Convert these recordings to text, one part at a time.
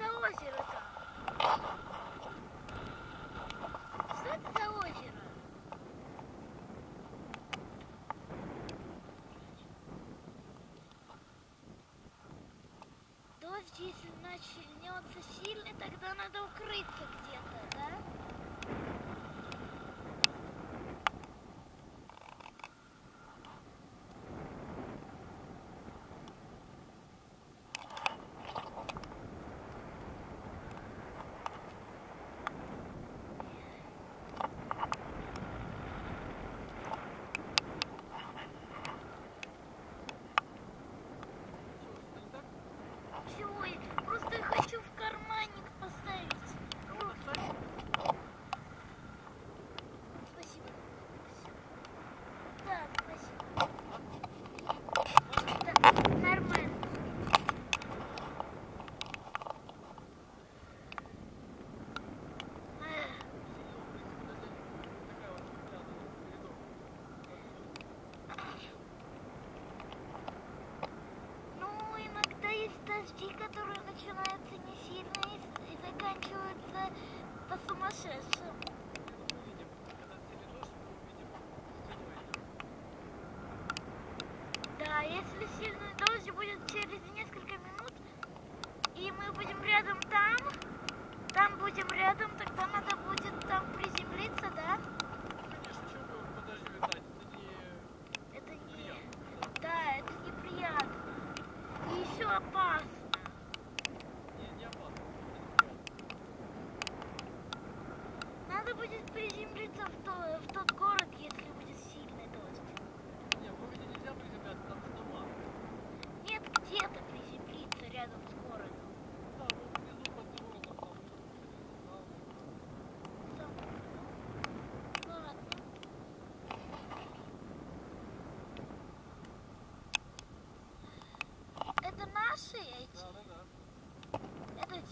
это за озеро там? Что это за озеро? Дождь, если начнется сильный, тогда надо укрыться где-то, да? Дожди, которые начинаются не сильно и, и заканчиваются по-сумасшедшему. Да, если сильный дождь будет через несколько минут, и мы будем рядом там, там будем рядом, тогда надо будет там приземлиться, да? Это не... Да, это неприятно. Опасно. Надо будет приземлиться в, в тот город, если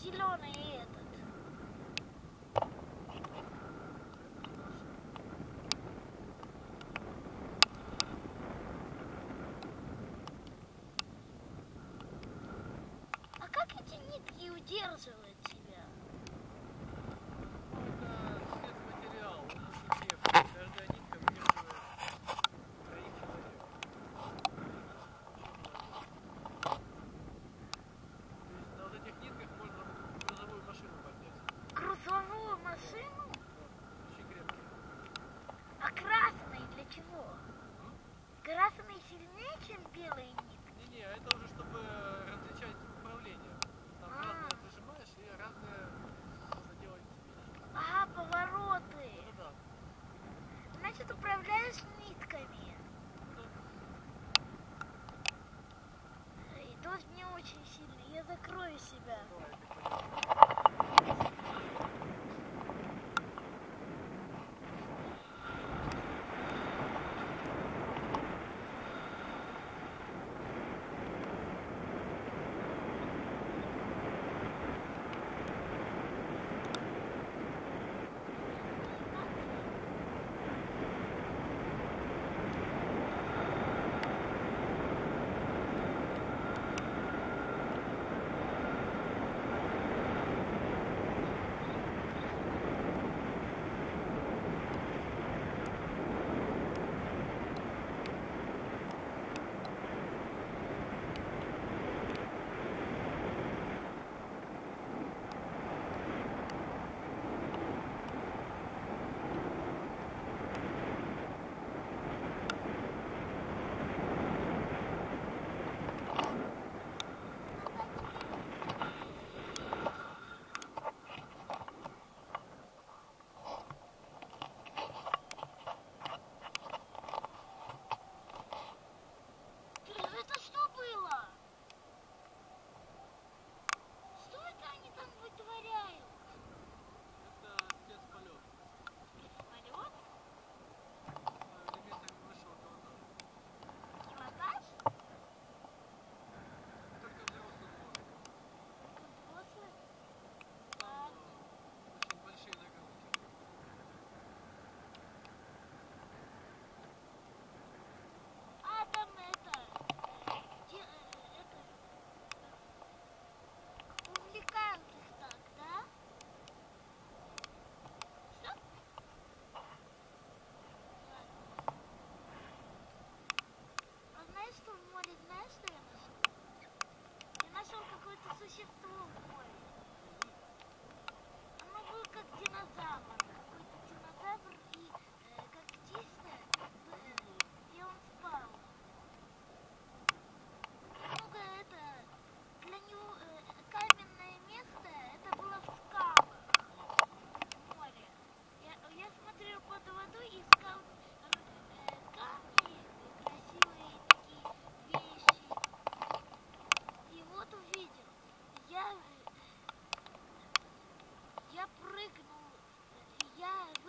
зеленый и этот. Чем белые нитки? Не-не, это уже чтобы э, различать управление. Там а. разные зажимаешь и разные можно делать. А, повороты. Ну да. Значит, управляешь нитками. Да. И тоже не очень сильно. я закрою себя. Давай,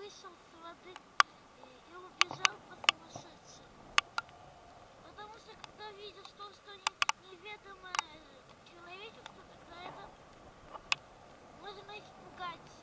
вышел с воды и, убежал по сумасшедшим. Потому что когда видишь то, что не, неведомое человечеству, тогда это можно испугаться.